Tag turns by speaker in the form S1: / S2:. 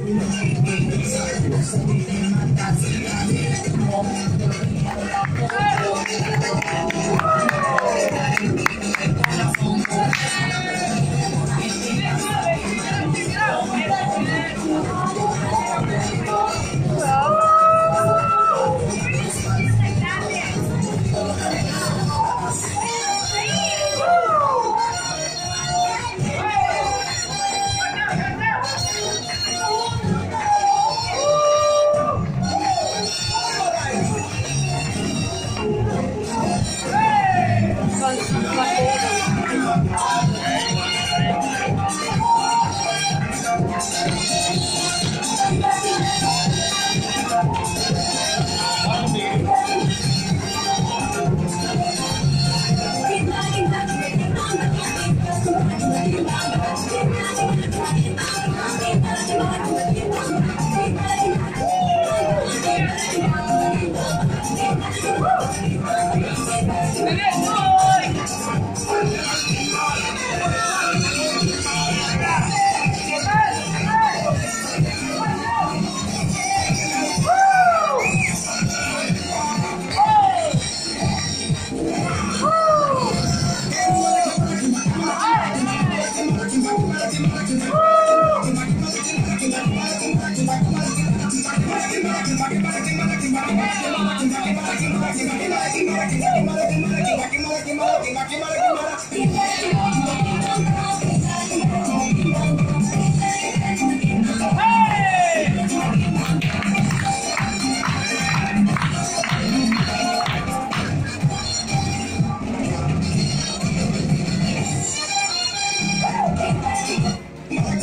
S1: I'm not going Thank